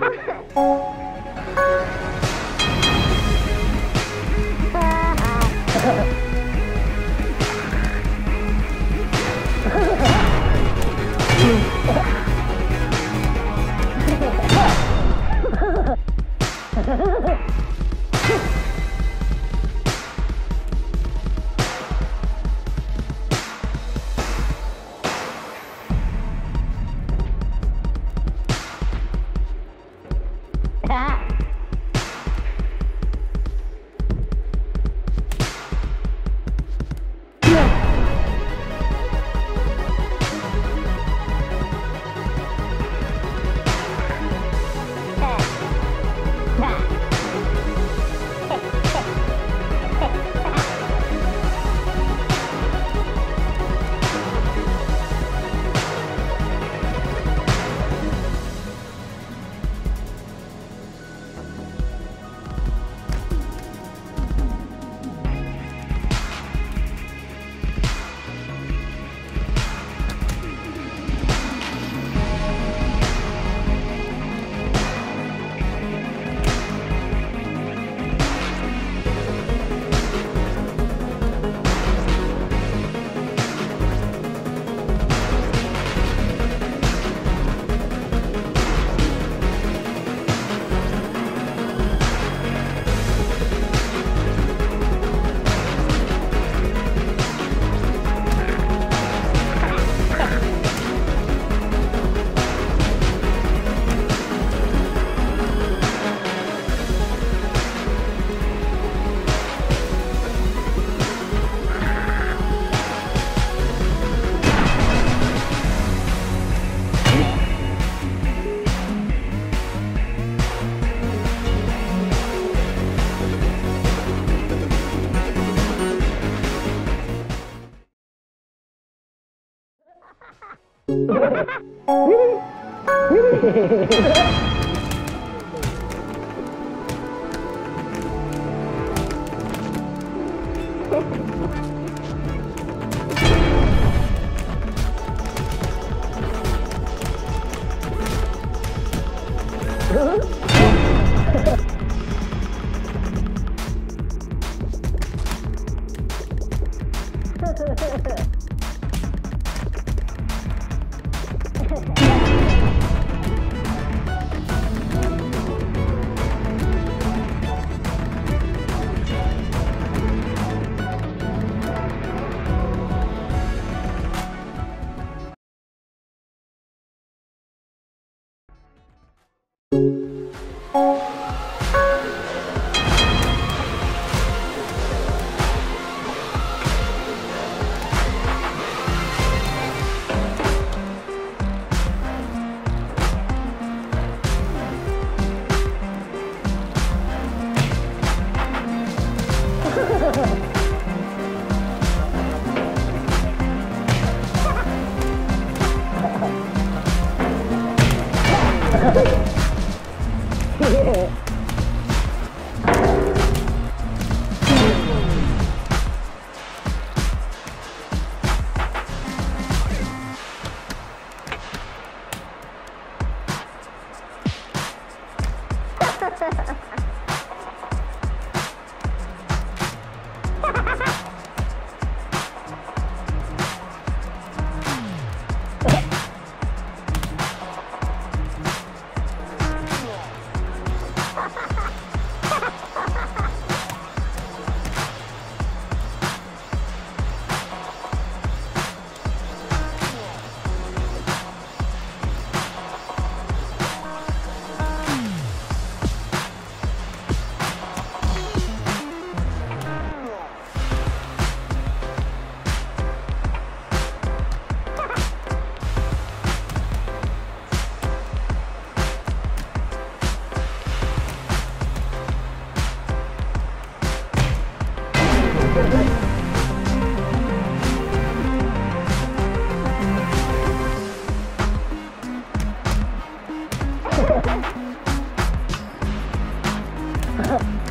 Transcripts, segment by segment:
Ha ha ha! Woo-hoo! Ha ha ha.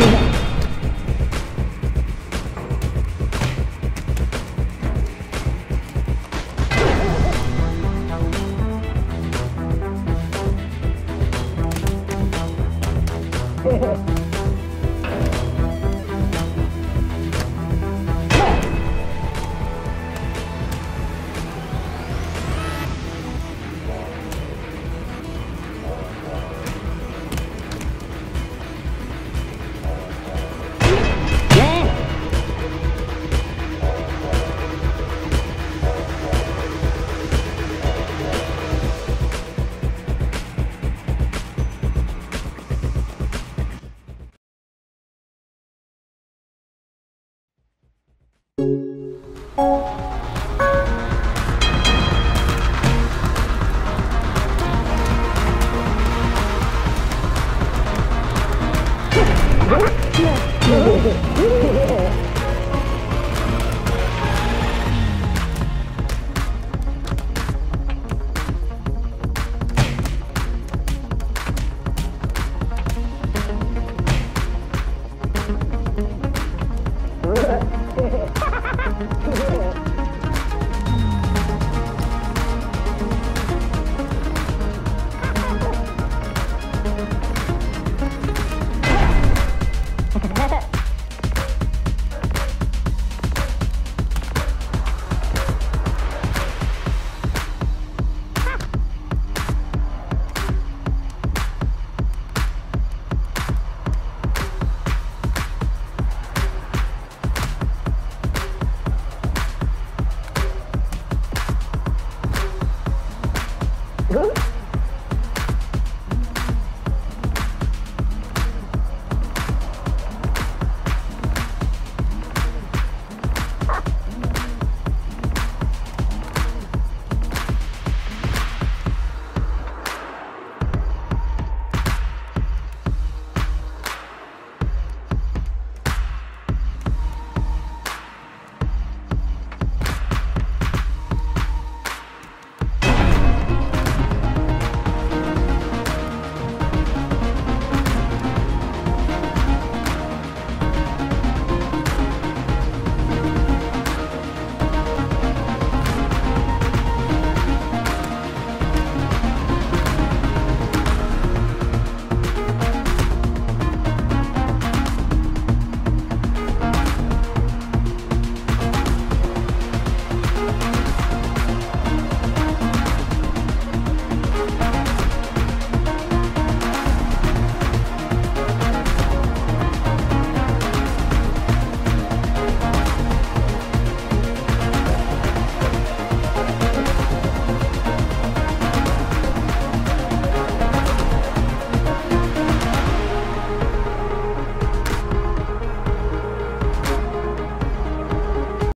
Yeah. you